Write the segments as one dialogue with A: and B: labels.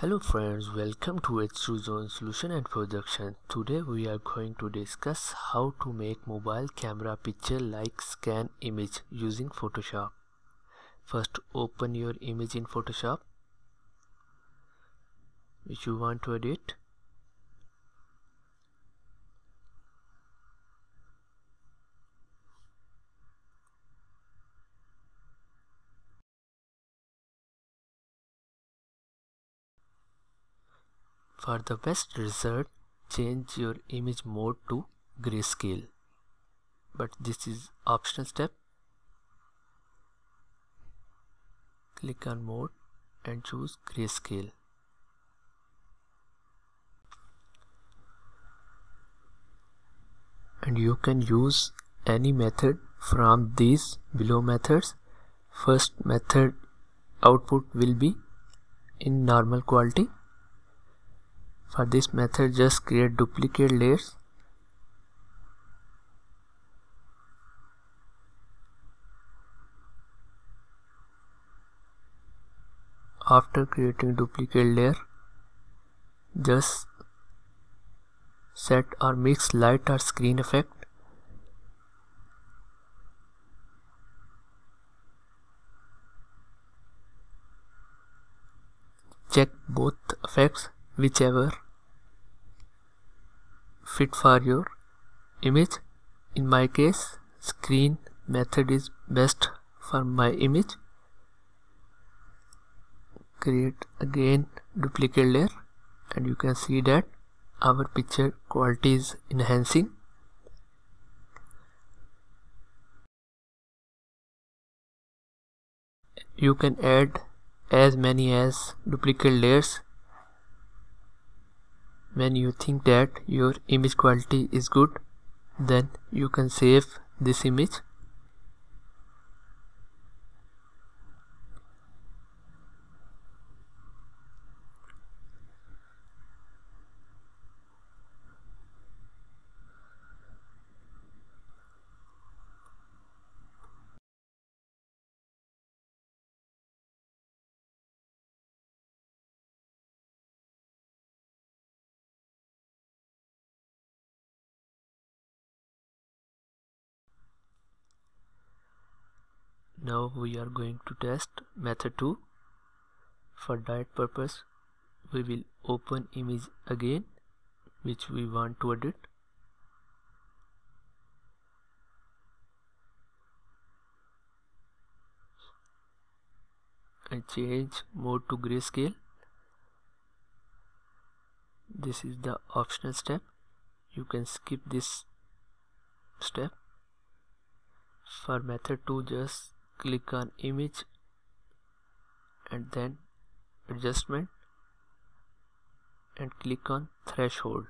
A: Hello friends, welcome to H2 Zone Solution and Production. Today we are going to discuss how to make mobile camera picture like scan image using Photoshop. First open your image in Photoshop which you want to edit. For the best result, change your image mode to grayscale. But this is optional step. Click on mode and choose grayscale. And you can use any method from these below methods. First method output will be in normal quality for this method just create duplicate layers. After creating duplicate layer just set or mix light or screen effect. Check both effects whichever fit for your image. In my case screen method is best for my image. Create again duplicate layer and you can see that our picture quality is enhancing. You can add as many as duplicate layers when you think that your image quality is good then you can save this image now we are going to test method 2 for that purpose we will open image again which we want to edit. And change mode to grayscale. This is the optional step. You can skip this step. For method 2 just click on image and then adjustment and click on threshold.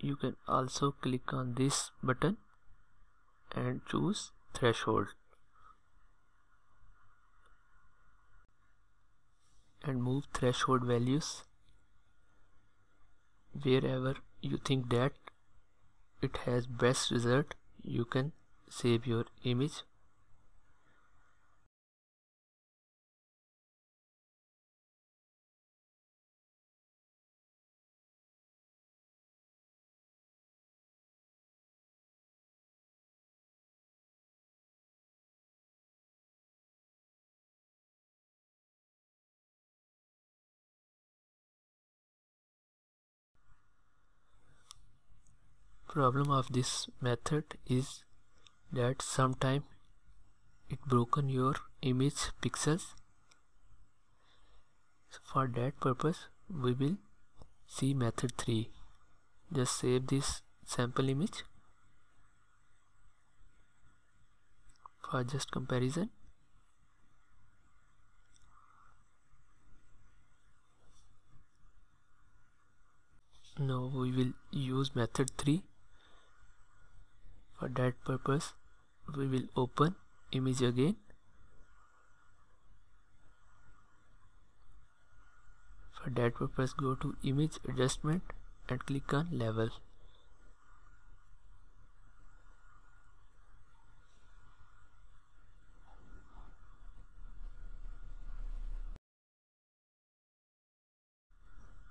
A: You can also click on this button and choose threshold and move threshold values wherever you think that it has best result you can save your image problem of this method is that sometime it broken your image pixels. So for that purpose we will see method 3 just save this sample image. For just comparison. Now we will use method 3 for that purpose we will open image again. For that purpose go to image adjustment and click on level.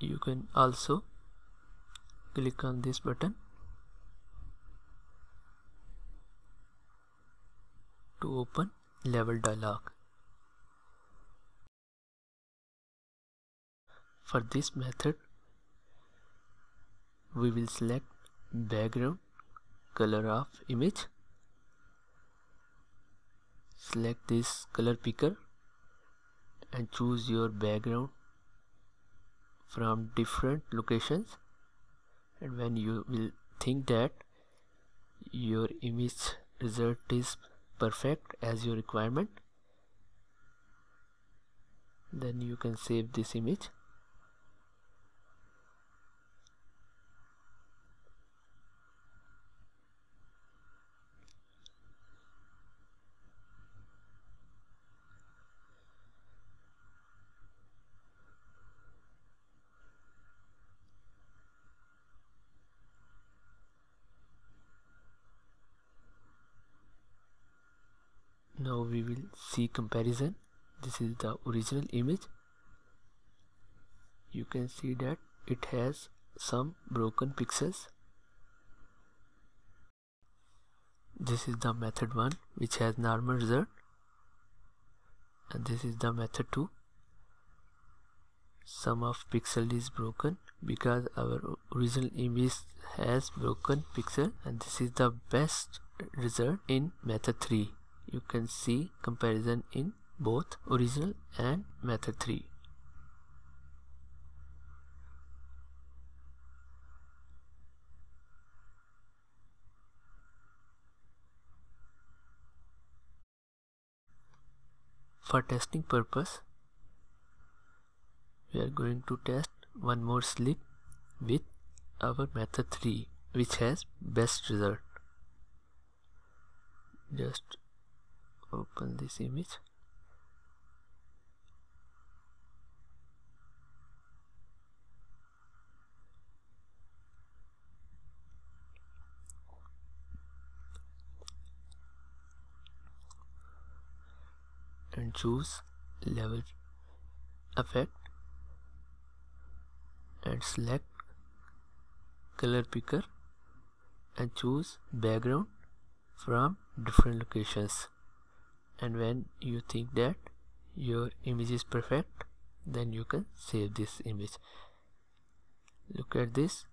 A: You can also click on this button. To open level dialog. For this method we will select background color of image. Select this color picker and choose your background from different locations. And when you will think that your image result is perfect as your requirement then you can save this image now we will see comparison. This is the original image. You can see that it has some broken pixels. This is the method 1 which has normal result. And this is the method 2 some of pixel is broken because our original image has broken pixel. And this is the best result in method 3 you can see comparison in both original and method 3 for testing purpose we are going to test one more slip with our method 3 which has best result. Just open this image. And choose level effect and select color picker and choose background from different locations and when you think that your image is perfect then you can save this image. Look at this.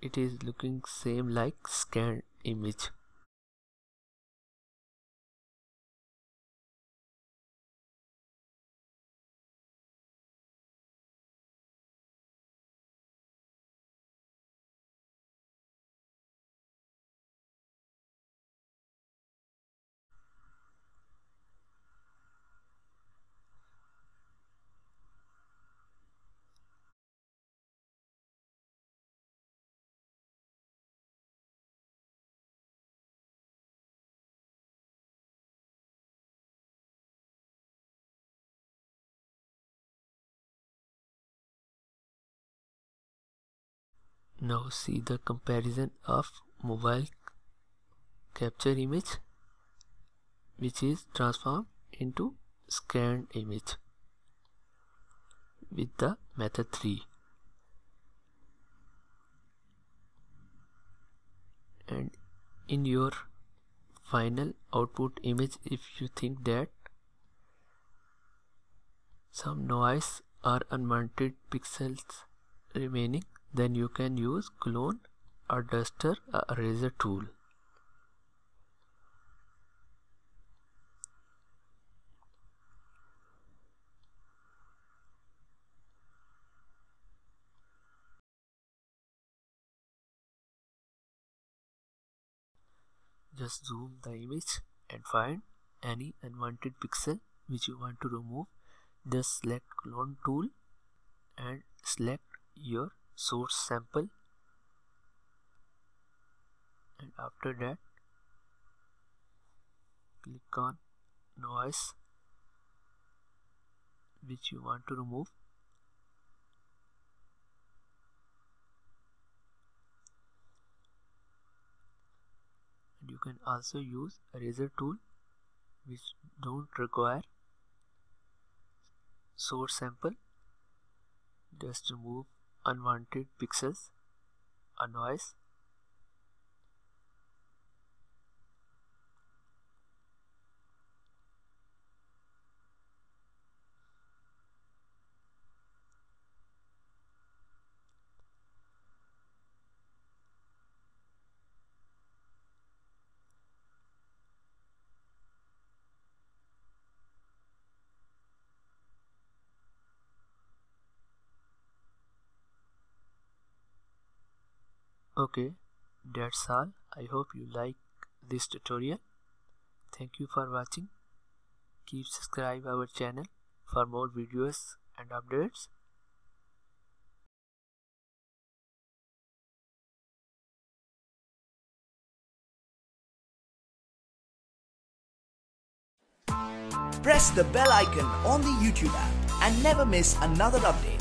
A: It is looking same like scanned image now see the comparison of mobile capture image which is transformed into scanned image with the method 3 and in your final output image if you think that some noise or unwanted pixels remaining then you can use clone or duster or eraser tool. Just zoom the image and find any unwanted pixel which you want to remove. Just select clone tool and select your source sample. And after that click on noise which you want to remove. And you can also use eraser tool which don't require source sample. Just remove unwanted pixels a noise okay that's all. I hope you like this tutorial. Thank you for watching. Keep subscribe our channel for more videos and updates.
B: Press the bell icon on the YouTube app and never miss another update.